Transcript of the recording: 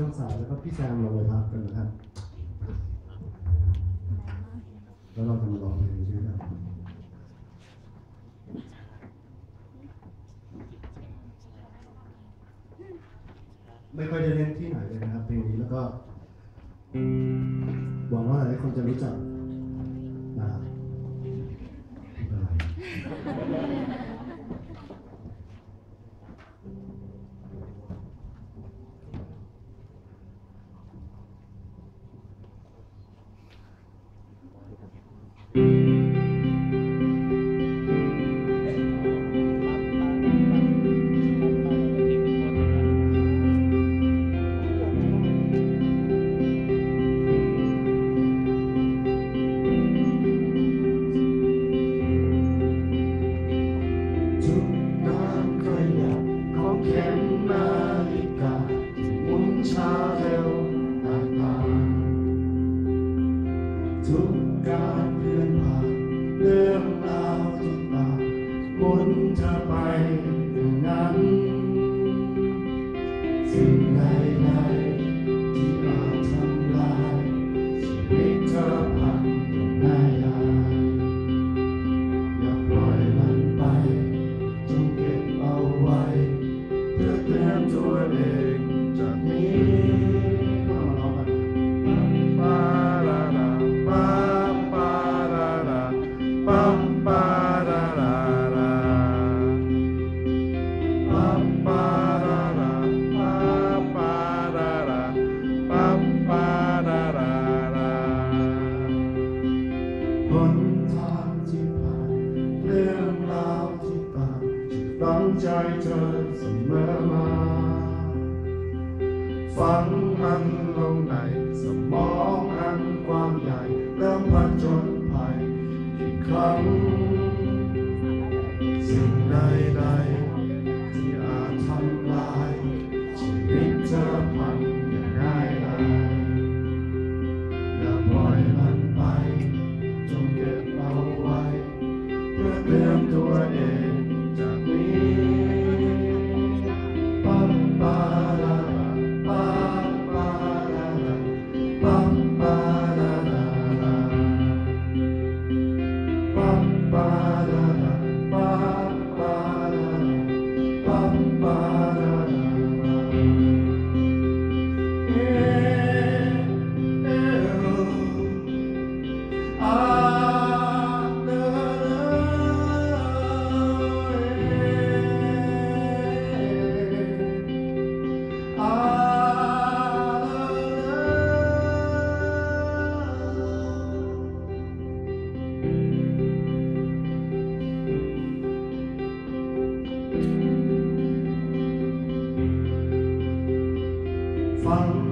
ช่องสามแล้วก็พี่แซมลงไปพักกันนะครับ แล้วเราจะมาลองเพลงชื่อกันไม่ค่อยได้เล่นที่ไหนเลยนะครับเพลงนี้แล้วก็หวังว่าหลายคนจะรู้จักนะครับ ช้าเร็วต่างๆทุกการเคลื่อนผ่านเรื่องราวที่ต่างหมุนเธอไปอย่างนั้นสิ่งใดๆที่อาจทำลายชีวิตเธอพังอย่างง่ายดายอย่าปล่อยมันไปจงเก็บเอาไว้ เพื่อเตือนตัวเอง เรื่องราวที่ต่างฝังใจเธอเสมอมาฝังมันลงในสมองอันกว้างใหญ่เริ่มผจญภัยอีกครั้ง สิ่งใด ฟัง